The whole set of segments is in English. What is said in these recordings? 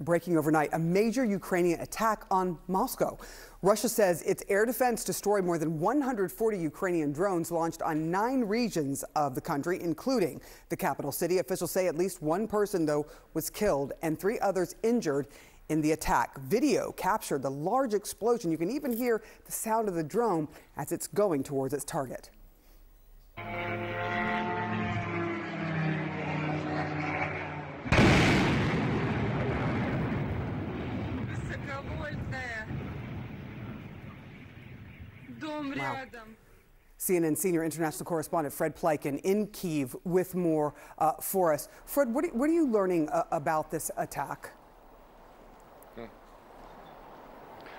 Breaking overnight, a major Ukrainian attack on Moscow. Russia says its air defense destroyed more than 140 Ukrainian drones launched on nine regions of the country, including the capital city. Officials say at least one person, though, was killed and three others injured in the attack. Video captured the large explosion. You can even hear the sound of the drone as it's going towards its target. Wow. CNN senior international correspondent Fred Pleitgen in Kyiv with more uh, for us. Fred, what, what are you learning uh, about this attack?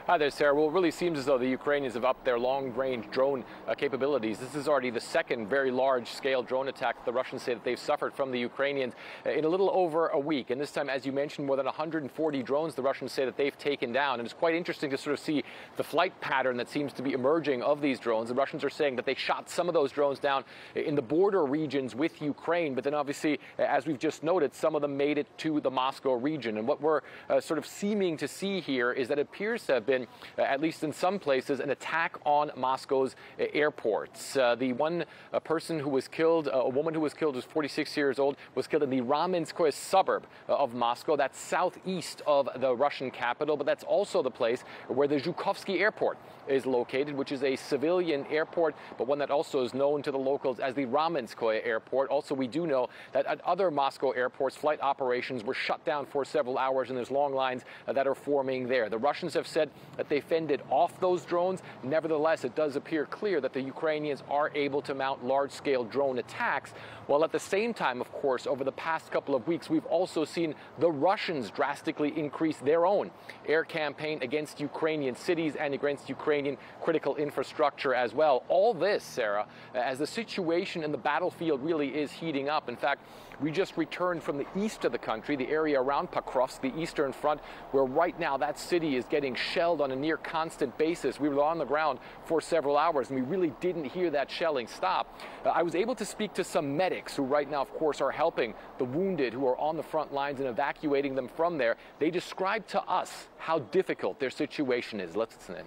Hi there, Sara. Well, it really seems as though the Ukrainians have upped their long-range drone uh, capabilities. This is already the second very large-scale drone attack the Russians say that they've suffered from the Ukrainians uh, in a little over a week. And this time, as you mentioned, more than 140 drones the Russians say that they've taken down. And it's quite interesting to sort of see the flight pattern that seems to be emerging of these drones. The Russians are saying that they shot some of those drones down in the border regions with Ukraine. But then obviously, as we've just noted, some of them made it to the Moscow region. And what we're uh, sort of seeming to see here is that it appears to have been been, uh, at least in some places, an attack on Moscow's uh, airports. Uh, the one person who was killed, a woman who was killed, was 46 years old, was killed in the Ramenskoye suburb of Moscow. That's southeast of the Russian capital, but that's also the place where the Zhukovsky airport is located, which is a civilian airport, but one that also is known to the locals as the Ramenskoye airport. Also, we do know that at other Moscow airports, flight operations were shut down for several hours, and there's long lines that are forming there. The Russians have said that they fended off those drones. Nevertheless, it does appear clear that the Ukrainians are able to mount large-scale drone attacks, while at the same time, of course, over the past couple of weeks, we've also seen the Russians drastically increase their own air campaign against Ukrainian cities and against Ukrainian critical infrastructure as well. All this, Sara, as the situation in the battlefield really is heating up. In fact, we just returned from the east of the country, the area around Pokrovsk, the eastern front, where right now that city is getting shelled on a near constant basis. We were on the ground for several hours and we really didn't hear that shelling stop. Uh, I was able to speak to some medics who right now, of course, are helping the wounded who are on the front lines and evacuating them from there. They described to us how difficult their situation is. Let's listen in.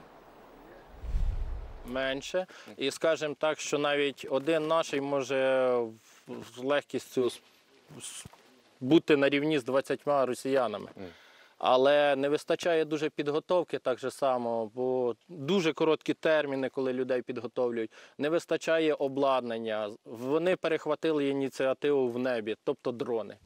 Менше. І скажімо так, що навіть один наш може з легкістю бути на рівні з 20 росіянами. Але не вистачає дуже підготовки так же само, бо дуже короткі терміни, коли людей підготовлюють. Не вистачає обладнання. Вони перехватили ініціативу в небі, тобто дрони.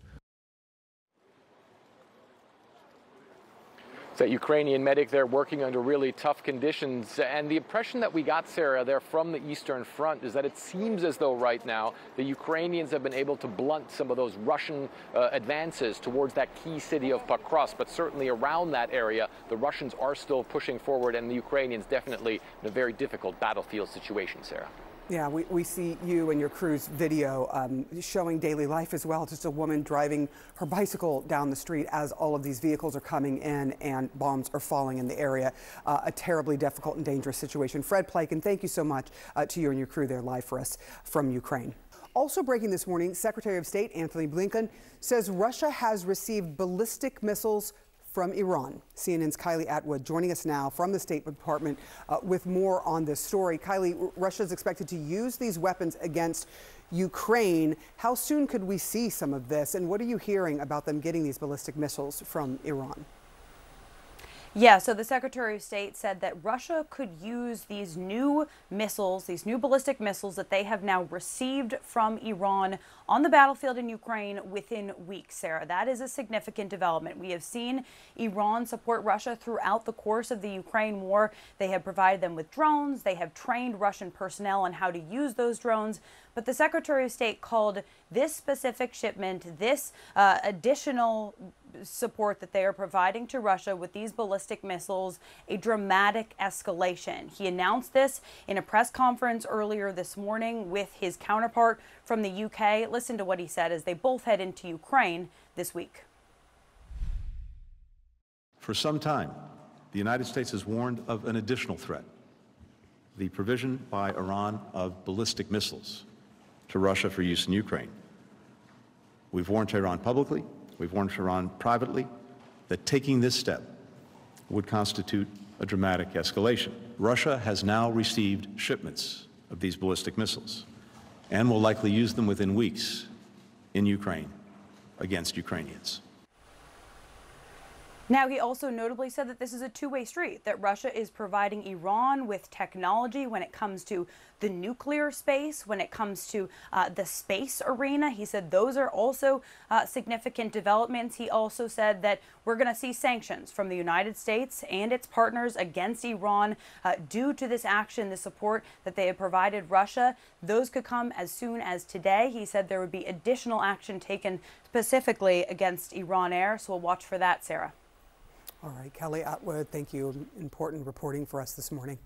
That Ukrainian medic there working under really tough conditions. And the impression that we got, Sara, there from the Eastern Front is that it seems as though right now the Ukrainians have been able to blunt some of those Russian uh, advances towards that key city of Pokrovsk. But certainly around that area, the Russians are still pushing forward, and the Ukrainians definitely in a very difficult battlefield situation, Sara. Yeah, we, we see you and your crew's video um, showing daily life as well. Just a woman driving her bicycle down the street as all of these vehicles are coming in and bombs are falling in the area. Uh, a terribly difficult and dangerous situation. Fred Pleitgen, thank you so much uh, to you and your crew there live for us from Ukraine. Also breaking this morning, Secretary of State Antony Blinken says Russia has received ballistic missiles from Iran. CNN's Kylie Atwood joining us now from the State Department uh, with more on this story. Kylie, Russia is expected to use these weapons against Ukraine. How soon could we see some of this? And what are you hearing about them getting these ballistic missiles from Iran? Yeah, so the Secretary of State said that Russia could use these new missiles, these new ballistic missiles that they have now received from Iran on the battlefield in Ukraine within weeks, Sara. That is a significant development. We have seen Iran support Russia throughout the course of the Ukraine war. They have provided them with drones, they have trained Russian personnel on how to use those drones. But the Secretary of State called this specific shipment, this uh, additional support that they are providing to Russia with these ballistic missiles a dramatic escalation. He announced this in a press conference earlier this morning with his counterpart from the UK. Listen to what he said as they both head into Ukraine this week. For some time, the United States has warned of an additional threat the provision by Iran of ballistic missiles to Russia for use in Ukraine. We've warned Tehran publicly, we've warned Tehran privately, that taking this step would constitute a dramatic escalation. Russia has now received shipments of these ballistic missiles and will likely use them within weeks in Ukraine against Ukrainians. Now, he also notably said that this is a two way street, that Russia is providing Iran with technology when it comes to the nuclear space, when it comes to uh, the space arena. He said those are also uh, significant developments. He also said that we're going to see sanctions from the United States and its partners against Iran uh, due to this action, the support that they have provided Russia. Those could come as soon as today. He said there would be additional action taken specifically against Iran Air. So we'll watch for that, Sara. All right, Kylie Atwood, thank you. Important reporting for us this morning.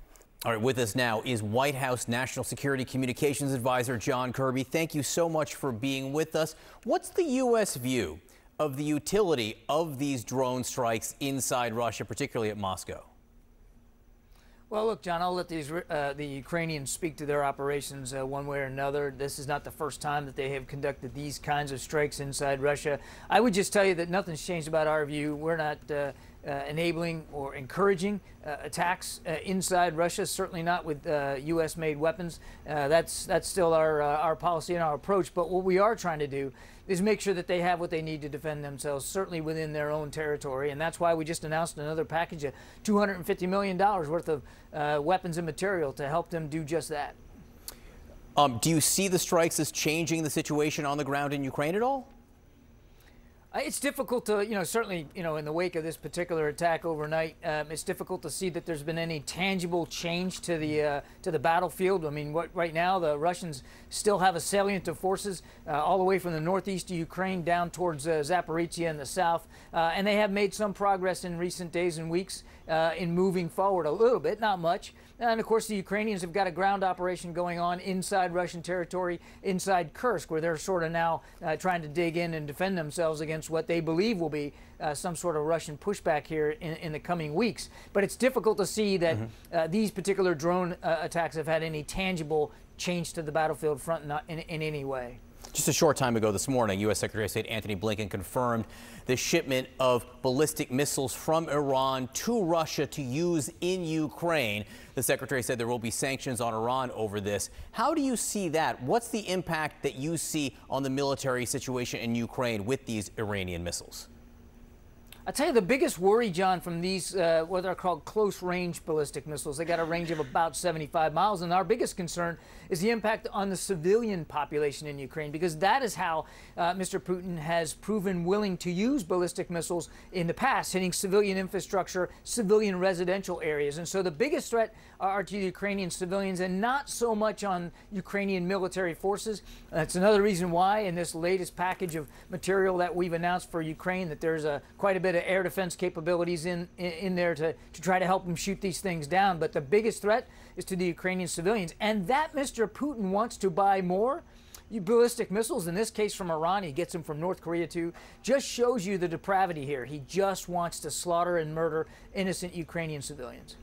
All right, with us now is White House National Security Communications Advisor John Kirby. Thank you so much for being with us. What's the U.S. view of the utility of these drone strikes inside Russia, particularly at Moscow? Well, look, John, I'll let these, uh, the Ukrainians speak to their operations uh, one way or another. This is not the first time that they have conducted these kinds of strikes inside Russia. I would just tell you that nothing's changed about our view. We're not uh, uh, enabling or encouraging uh, attacks uh, inside Russia, certainly not with U.S. made weapons. that's, that's still our, our policy and our approach. But what we are trying to do is make sure that they have what they need to defend themselves, certainly within their own territory. And that's why we just announced another package of $250 million worth of uh, weapons and material to help them do just that. Um, do you see the strikes as changing the situation on the ground in Ukraine at all? Uh, it's difficult to, you know, certainly, you know, in the wake of this particular attack overnight, um, it's difficult to see that there's been any tangible change to the uh, to the battlefield. I mean, what, right now the Russians still have a salient of forces uh, all the way from the northeast of Ukraine down towards uh, Zaporizhia in the south, uh, and they have made some progress in recent days and weeks uh, in moving forward a little bit, not much. And of course, the Ukrainians have got a ground operation going on inside Russian territory, inside Kursk, where they're sort of now uh, trying to dig in and defend themselves against what they believe will be uh, some sort of Russian pushback here in, in, the coming weeks. But it's difficult to see that mm-hmm. uh, these particular drone uh, attacks have had any tangible change to the battlefield front in, in any way. Just a short time ago this morning, U.S. Secretary of State Antony Blinken confirmed the shipment of ballistic missiles from Iran to Russia to use in Ukraine. The secretary said there will be sanctions on Iran over this. How do you see that? What's the impact that you see on the military situation in Ukraine with these Iranian missiles? I tell you, the biggest worry, John, from these uh, what are called close-range ballistic missiles, they got a range of about 75 miles, and our biggest concern is the impact on the civilian population in Ukraine, because that is how uh, Mr. Putin has proven willing to use ballistic missiles in the past, hitting civilian infrastructure, civilian residential areas. And so the biggest threat are to the Ukrainian civilians, and not so much on Ukrainian military forces. That's another reason why, in this latest package of material that we've announced for Ukraine, that there's a quite a bit of air defense capabilities in, in, in there to, to try to help them shoot these things down. But the biggest threat is to the Ukrainian civilians. And that Mr. Putin wants to buy more ballistic missiles, in this case from Iran, he gets them from North Korea too, just shows you the depravity here. He just wants to slaughter and murder innocent Ukrainian civilians.